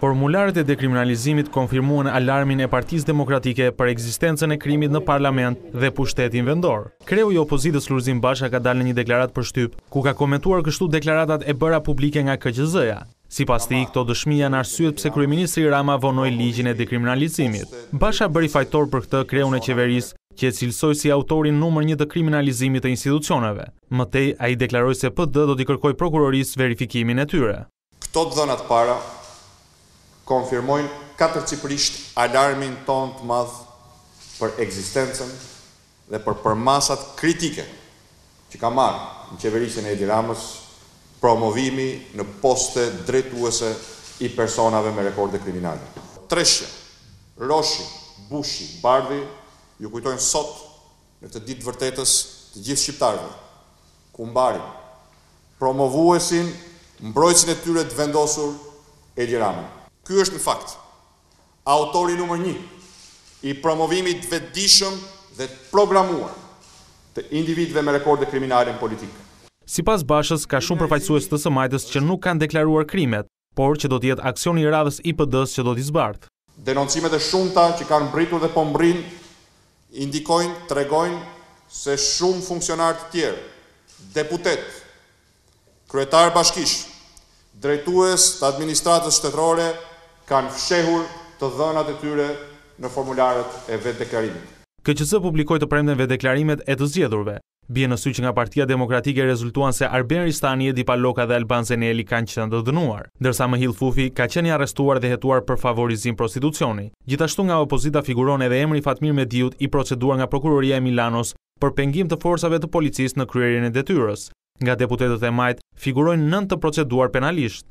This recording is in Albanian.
Formularët e dekriminalizimit konfirmuan alarmin e Partisë Demokratike për ekzistencën e krimit në parlament dhe pushtetin vendor. Kreu i opozitës Lulzim Basha ka dalë në një deklaratë për shtyp, ku ka komentuar kështu deklaratat e bëra publike nga KQZ-ja. Sipas tij, këto dëshmi janë arsyet pse kryeministri Rama vonoi ligjin e dekriminalizimit. Basha bëri fajtor për këtë kreun e qeverisë, që e cilësoi si autorin numër një të kriminalizimit të institucioneve. Më tej, ai deklaroi se PD do t'i kërkojë Prokurorisë verifikimin e tyre. Këto të dhëna të para konfirmojnë katërcipërisht alarmin tonë të madh për ekzistencën dhe për përmasat kritike që ka marrë në qeverisjen e Edi Ramës promovimi në poste drejtuese i personave me rekorde kriminale. Treshja, Roshi, Bushi, Bardhi u kujtojnë sot në këtë ditë të së vërtetës të gjithë shqiptarëve, kumbarin, promovuesin, mbrojtësin e tyre të vendosur, Edi Ramën. Ky është në fakt autori numër një i promovimit të vetëdijshëm dhe të programuar të individëve me rekorde kriminale në politikë. Sipas Bashës, ka shumë përfaqësues të së majtës që nuk kanë deklaruar krimet. por që do të jetë aksioni i radhës i PD-së që do t'i zbardhë. Denoncimet e shumta që kanë mbërritur dhe po mbërrijnë indikojnë, tregojnë se shumë funksionarë të tjerë, deputetë, kryetarë bashkish, drejtues të administratës shtetërore kanë fshehur të dhënat e tyre në formularët e vetëdeklarimit. KQZ publikoi të premten vetëdeklarimet e të zgjedhurve. Bie në sy që nga Partia Demokratike rezultuan se Arben Ristani, Edi Paloka dhe Alban Zeneli kanë qenë të dënuar, ndërsa Mhill Fufi ka qenë i arrestuar dhe hetuar për favorizim prostitucioni. Gjithashtu nga opozita figuron edhe emri i Fatmir Mediut i proceduar nga Prokuroria e Milanos për pengim të forcave të policisë në kryerjen e detyrës. Nga deputetët e majtë figurojnë nëntë të proceduar penalisht.